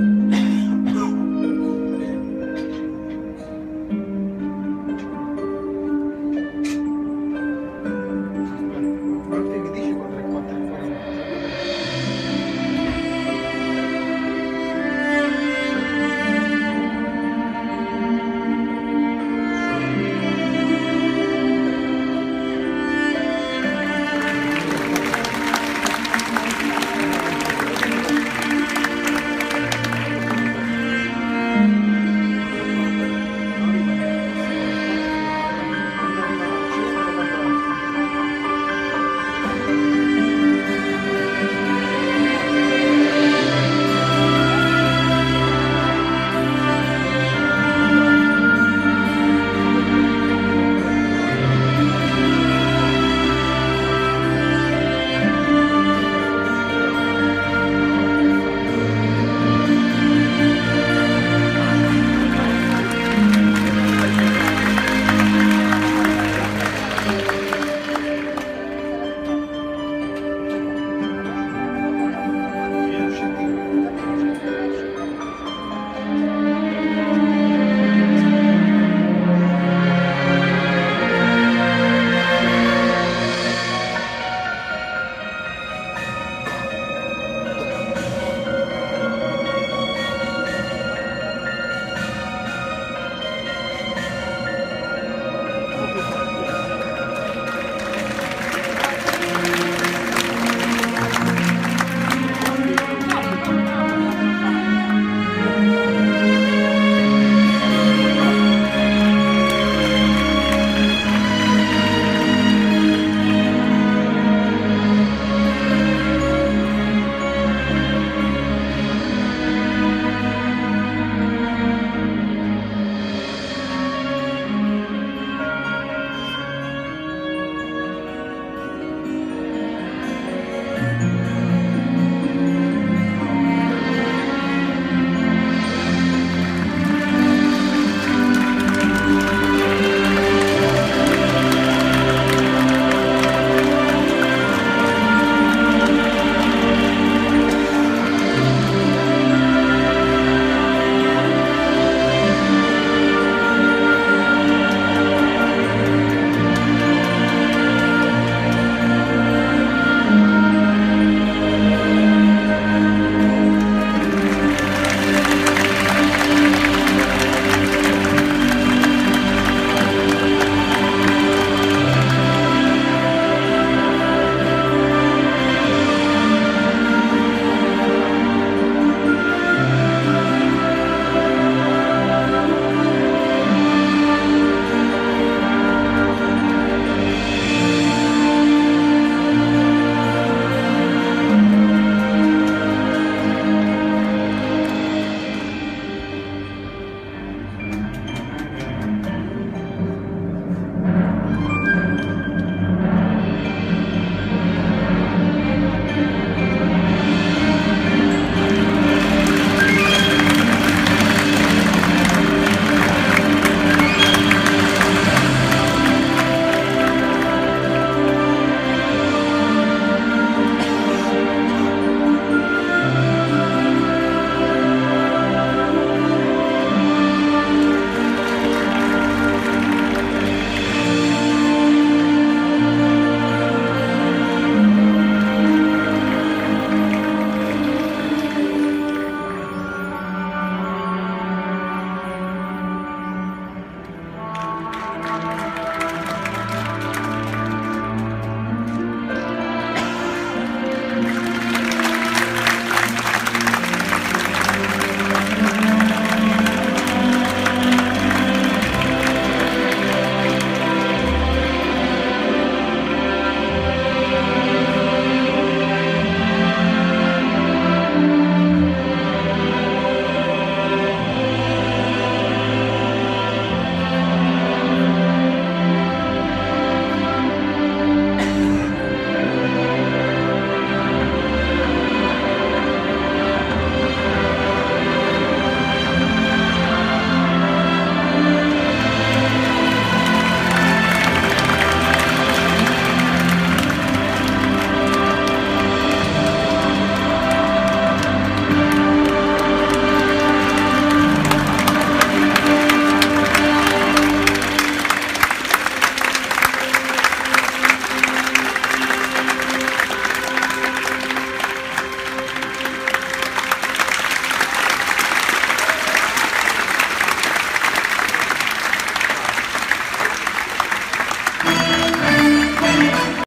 嗯。